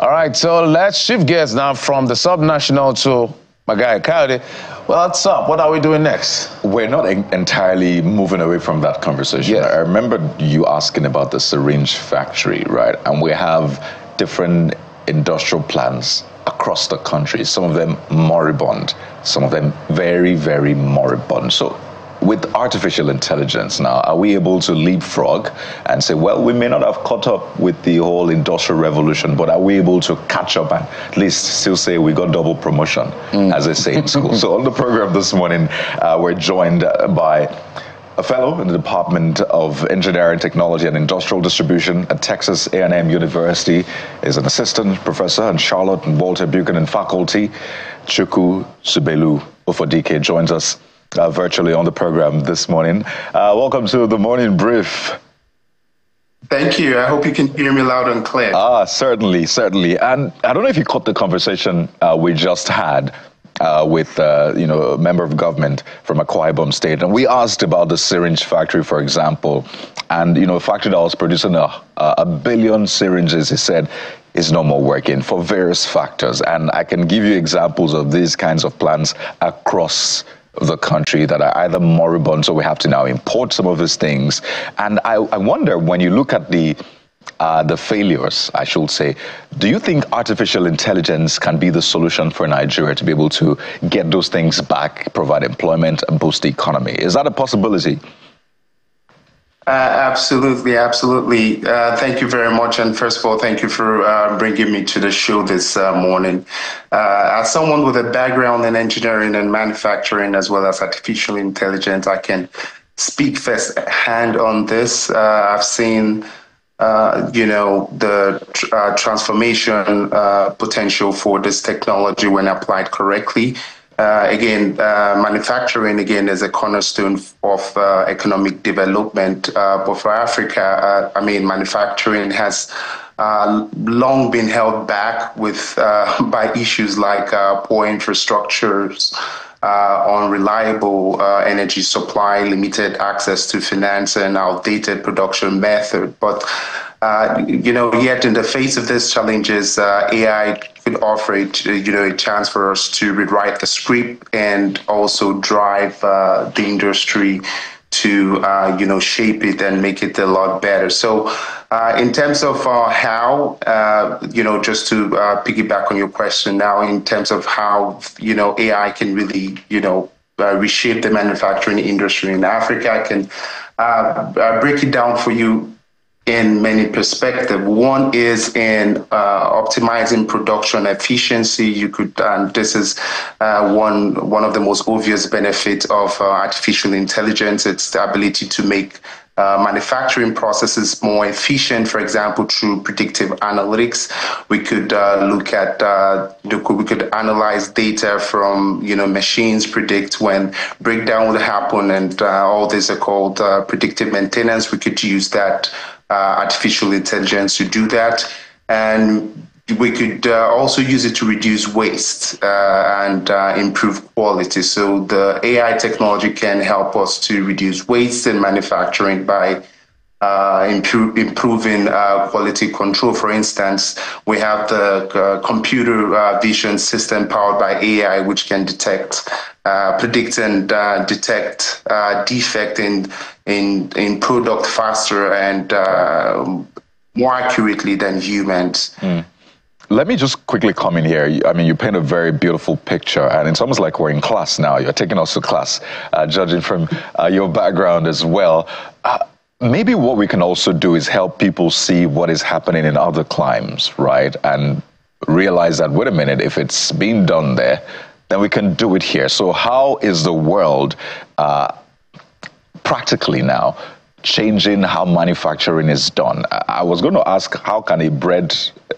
All right, so let's shift gears now from the subnational to my guy Kayode. Well, what's up? What are we doing next? We're not en- entirely moving away from that conversation. Yes. I remember you asking about the syringe factory, right? And we have different industrial plants across the country, some of them moribund, some of them very, very moribund. So with artificial intelligence now, are we able to leapfrog and say, well, we may not have caught up with the whole industrial revolution, but are we able to catch up and at least still say we got double promotion, as they say in school? so on the program this morning, uh, we're joined by a fellow in the Department of Engineering, Technology, and Industrial Distribution at Texas A&M University, is an assistant professor at Charlotte and Walter Buchanan Faculty. Chuku Subelu Ufodike joins us uh, virtually on the program this morning. Uh, welcome to the morning brief. Thank you. I hope you can hear me loud and clear. Ah, certainly, certainly. And I don't know if you caught the conversation uh, we just had uh, with uh, you know a member of government from Akwa Ibom State, and we asked about the syringe factory, for example, and you know a factory that was producing a, a billion syringes. He said is no more working for various factors, and I can give you examples of these kinds of plants across the country that are either moribund, so we have to now import some of these things. And I, I wonder when you look at the uh, the failures, I should say. Do you think artificial intelligence can be the solution for Nigeria to be able to get those things back, provide employment, and boost the economy? Is that a possibility? Uh, absolutely, absolutely. Uh, thank you very much. And first of all, thank you for uh, bringing me to the show this uh, morning. Uh, as someone with a background in engineering and manufacturing, as well as artificial intelligence, I can speak first hand on this. Uh, I've seen. you know the tr- transformation potential for this technology when applied correctly. Uh, again, uh, manufacturing again is a cornerstone of uh, economic development. but for Africa, I mean, manufacturing has long been held back with by issues like poor infrastructures. Uh, unreliable uh, energy supply, limited access to finance, and outdated production method. But uh, you know, yet in the face of these challenges, AI could offer it, you know, a chance for us to rewrite the script and also drive the industry to uh, you know shape it and make it a lot better. So, uh, in terms of uh, how you know, just to piggyback on your question now, in terms of how you know AI can really you know reshape the manufacturing industry in Africa, I can break it down for you in many perspectives. One is in uh, optimizing production efficiency. You could, and this is uh, one one of the most obvious benefits of uh, artificial intelligence. It's the ability to make uh, manufacturing processes more efficient. For example, through predictive analytics, we could uh, look at uh, we could analyze data from you know machines, predict when breakdown would happen, and all these are called predictive maintenance. We could use that uh, artificial intelligence to do that. And we could uh, also use it to reduce waste uh, and uh, improve quality. So the AI technology can help us to reduce waste in manufacturing by uh, improve, improving uh, quality control. For instance, we have the computer vision system powered by AI, which can detect, predict, and detect defect in in in product faster and uh, more accurately than humans. Mm. Let me just quickly come in here. I mean, you paint a very beautiful picture, and it's almost like we're in class now. You're taking us to class, uh, judging from uh, your background as well. Uh, maybe what we can also do is help people see what is happening in other climes, right? And realize that, wait a minute, if it's being done there, then we can do it here. So, how is the world uh, practically now changing how manufacturing is done. I was going to ask how can a bread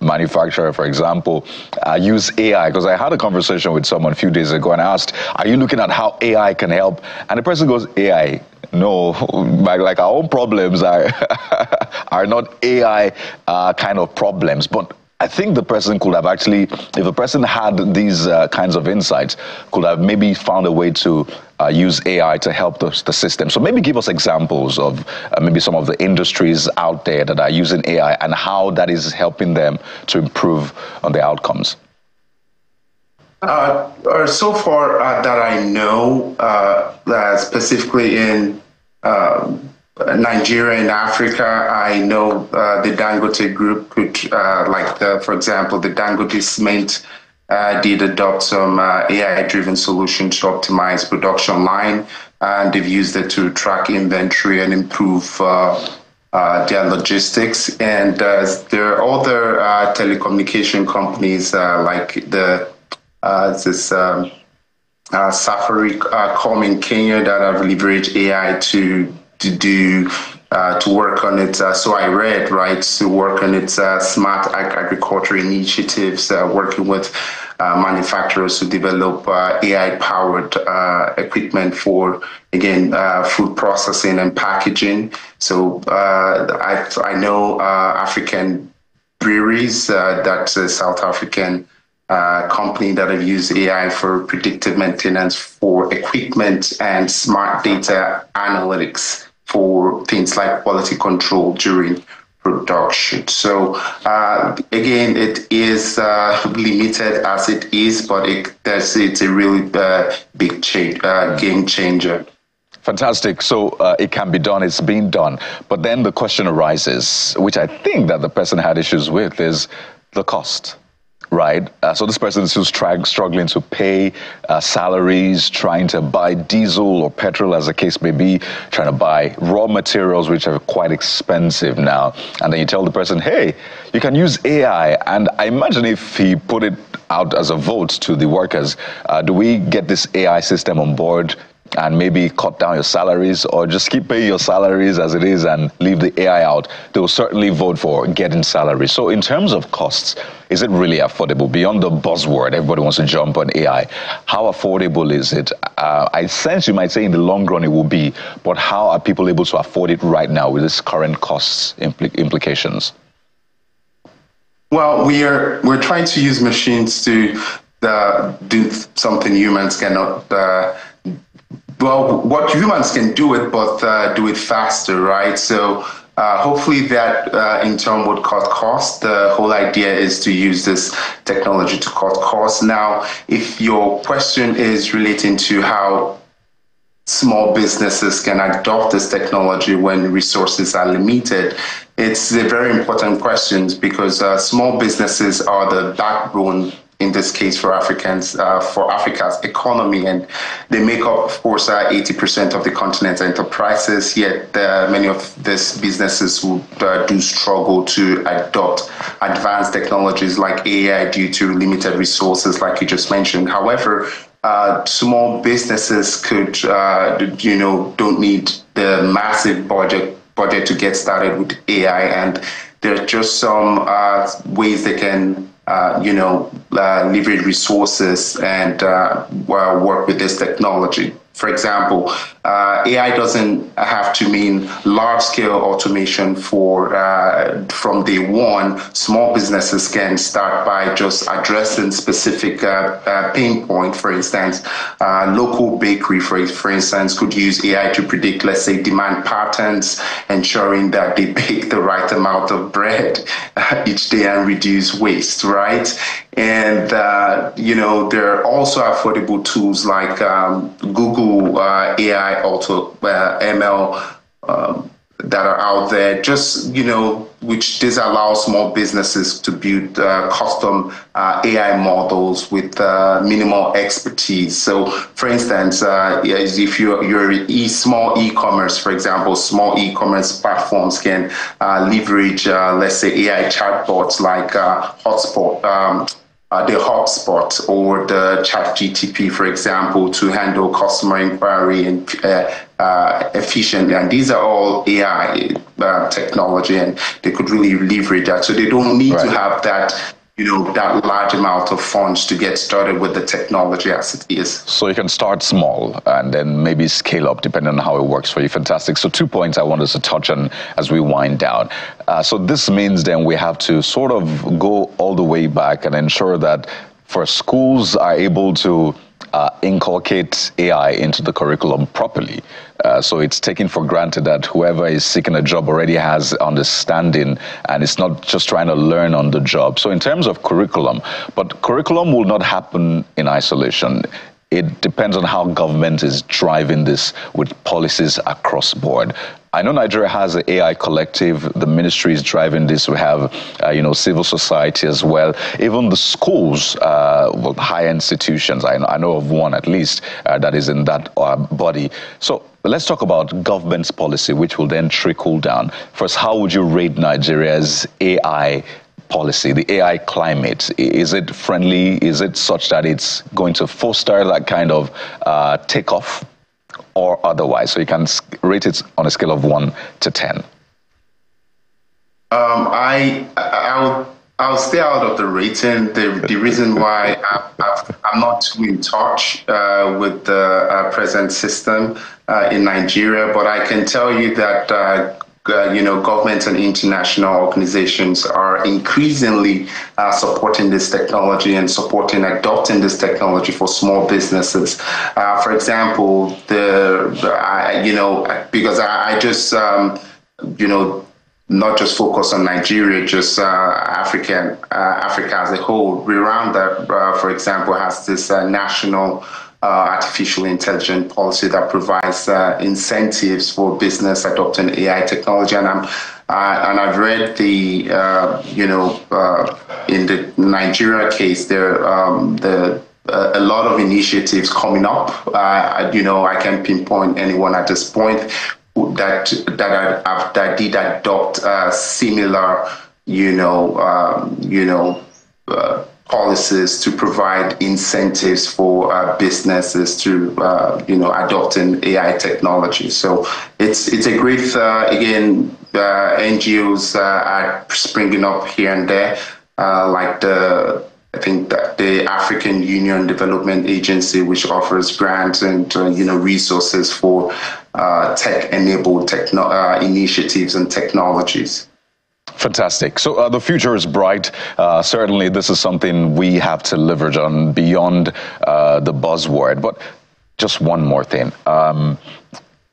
manufacturer, for example, uh, use AI? Because I had a conversation with someone a few days ago and I asked, Are you looking at how AI can help? And the person goes, AI. No, like, like our own problems are are not AI uh, kind of problems, but I think the person could have actually, if a person had these uh, kinds of insights, could have maybe found a way to uh, use AI to help the, the, system. So maybe give us examples of uh, maybe some of the industries out there that are using AI and how that is helping them to improve on the outcomes. Uh, uh so far uh, that I know, specifically in Nigeria and Africa, I know uh, the Dangote group could, uh, like, the, for example, the Dangote cement uh, did adopt some uh, AI-driven solutions to optimize production line, and they've used it to track inventory and improve uh, uh, their logistics. And there are other telecommunication companies like the this. Um, uh, Safaricom in Kenya that have leveraged AI to to do uh, to work on it. Uh, so I read, right, to work on its uh, smart ag- agriculture initiatives, uh, working with uh, manufacturers to develop uh, AI-powered equipment for, again, food processing and packaging. So I, I know African breweries, that's a South African company that have used AI for predictive maintenance for equipment and smart data analytics for things like quality control during production. So uh, again, it is uh, limited as it is, but it, it's a really uh, big change, uh, game changer. Fantastic. So uh, it can be done. It's being done. But then the question arises, which I think that the person had issues with, is the cost right? Uh, so this person is who's trying, struggling to pay uh, salaries, trying to buy diesel or petrol, as the case may be, trying to buy raw materials, which are quite expensive now. And then you tell the person, hey, you can use AI. And I imagine if he put it out as a vote to the workers, uh, do we get this AI system on board and maybe cut down your salaries or just keep paying your salaries as it is and leave the AI out, they will certainly vote for getting salaries. So, in terms of costs, is it really affordable? Beyond the buzzword, everybody wants to jump on AI. How affordable is it? Uh, I sense you might say in the long run it will be, but how are people able to afford it right now with its current costs impl- implications? Well, we are we're trying to use machines to uh, do something humans cannot. Uh, well, what humans can do it, but uh, do it faster, right? So uh, hopefully that uh, in turn would cut costs. The whole idea is to use this technology to cut costs. Now, if your question is relating to how small businesses can adopt this technology when resources are limited, it's a very important question because uh, small businesses are the backbone in this case for Africans, uh, for Africa's economy. And they make up, of course, uh, 80% of the continent's enterprises, yet uh, many of these businesses would, uh, do struggle to adopt advanced technologies like AI due to limited resources, like you just mentioned. However, uh, small businesses could, uh, you know, don't need the massive budget budget to get started with AI, and there are just some ways they can uh, you know, uh, leverage resources and uh, work with this technology. For example, uh, AI doesn't have to mean large scale automation for uh, from day one. Small businesses can start by just addressing specific uh, uh pain point. For instance, uh, local bakery, for, for instance, could use AI to predict, let's say, demand patterns, ensuring that they bake the right amount of bread each day and reduce waste, right? And, uh, you know, there are also affordable tools like um, Google uh, AI Auto uh, ML um, that are out there, just, you know, which this allows small businesses to build uh, custom uh, AI models with uh, minimal expertise. So, for instance, if you're, you're e- small e-commerce, for example, small e-commerce platforms can leverage, let's say, AI chatbots like Hotspot. Um, uh, the HubSpot or the ChatGTP, for example, to handle customer inquiry and uh, uh, efficiently. And these are all AI uh, technology, and they could really leverage that. So they don't need right. to have that you know that large amount of funds to get started with the technology as it is. So you can start small and then maybe scale up depending on how it works for you. Fantastic. So two points I wanted to touch on as we wind down. Uh, so this means then we have to sort of go all the way back and ensure that for schools are able to uh, inculcate AI into the curriculum properly. Uh, so it's taken for granted that whoever is seeking a job already has understanding and it's not just trying to learn on the job. So in terms of curriculum, but curriculum will not happen in isolation it depends on how government is driving this with policies across board. I know Nigeria has an AI collective. The ministry is driving this. We have, uh, you know, civil society as well. Even the schools, uh, well, higher institutions. I know, I know, of one at least uh, that is in that uh, body. So let's talk about government's policy, which will then trickle down. First, how would you rate Nigeria's AI policy, the AI climate? Is it friendly? Is it such that it's going to foster that kind of uh, takeoff or otherwise? So you can rate it on a scale of one to 10. Um, I, I'll, I'll stay out of the rating. The, the reason why I, am not too in touch uh, with the uh, present system uh, in Nigeria, but I can tell you that uh, you know, governments and international organizations are increasingly uh, supporting this technology and supporting adopting this technology for small businesses. Uh, for example, the, you know, because I, I just, um, you know, not just focus on Nigeria, just uh, African, uh, Africa as a whole. Rwanda, uh, for example, has this national uh, artificial intelligence policy that provides uh, incentives for business adopting AI technology. And I'm uh, and I've read the uh, you know uh, in the Nigeria case there um, the uh, a lot of initiatives coming up. you know I can pinpoint anyone at this point that that that did adopt similar you know um, you know policies to provide incentives for uh, businesses to uh, you know adopting AI technology. So it's it's a great uh, again uh, NGOs uh, are springing up here and there, uh, like the I think that the African Union Development Agency, which offers grants and you know resources for tech-enabled techno- initiatives and technologies. Fantastic. So uh, the future is bright. Uh, certainly, this is something we have to leverage on beyond uh, the buzzword. But just one more thing. Um,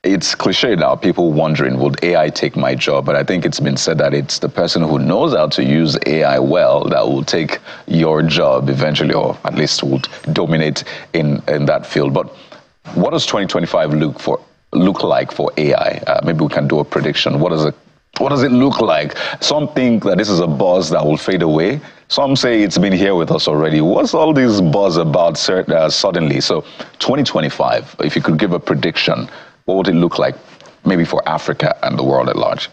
it's cliche now, people wondering, would AI take my job? But I think it's been said that it's the person who knows how to use AI well that will take your job eventually, or at least would dominate in, in that field. But what does 2025 look for look like for AI? Uh, maybe we can do a prediction. What does it what does it look like? Some think that this is a buzz that will fade away. Some say it's been here with us already. What's all this buzz about uh, suddenly? So, 2025, if you could give a prediction, what would it look like maybe for Africa and the world at large?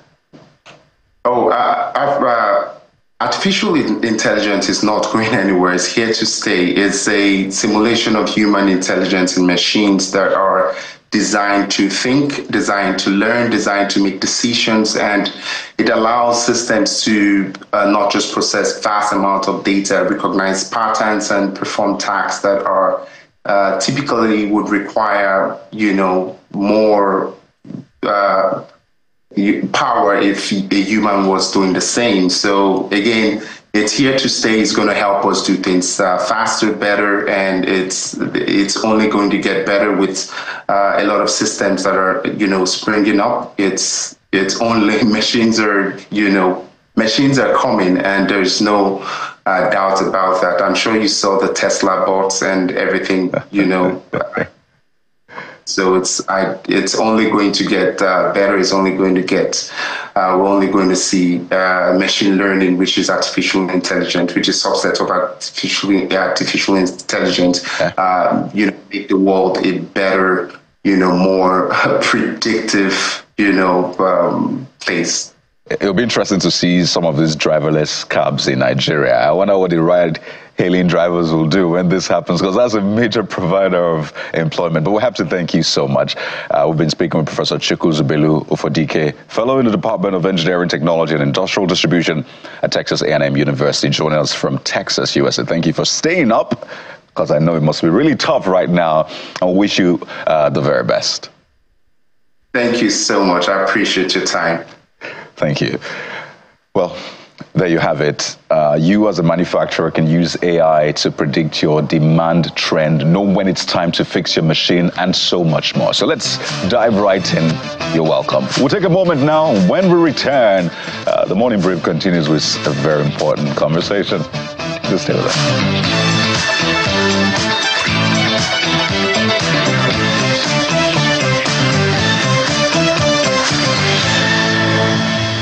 Oh, uh, uh, artificial intelligence is not going anywhere. It's here to stay. It's a simulation of human intelligence in machines that are designed to think, designed to learn, designed to make decisions, and it allows systems to uh, not just process vast amounts of data, recognize patterns, and perform tasks that are uh, typically would require, you know, more uh, power if a human was doing the same. So again, it's here to stay. It's going to help us do things uh, faster, better, and it's it's only going to get better with uh, a lot of systems that are you know springing up. It's it's only machines are you know machines are coming, and there's no uh, doubt about that. I'm sure you saw the Tesla bots and everything. You know. So it's I, it's only going to get uh, better. It's only going to get. Uh, we're only going to see uh, machine learning, which is artificial intelligence, which is subset of artificial artificial intelligence. Uh, you know, make the world a better, you know, more predictive, you know, um, place. It'll be interesting to see some of these driverless cabs in Nigeria. I wonder what the ride hailing drivers will do when this happens, because that's a major provider of employment. But we have to thank you so much. Uh, we've been speaking with Professor Chukwuzubelu Ufodike, fellow in the Department of Engineering, Technology, and Industrial Distribution at Texas A&M University, joining us from Texas, USA. Thank you for staying up, because I know it must be really tough right now. I wish you uh, the very best. Thank you so much. I appreciate your time. Thank you. Well, there you have it. Uh, you, as a manufacturer, can use AI to predict your demand trend, know when it's time to fix your machine, and so much more. So let's dive right in. You're welcome. We'll take a moment now. When we return, uh, the morning brief continues with a very important conversation. Just stay with us.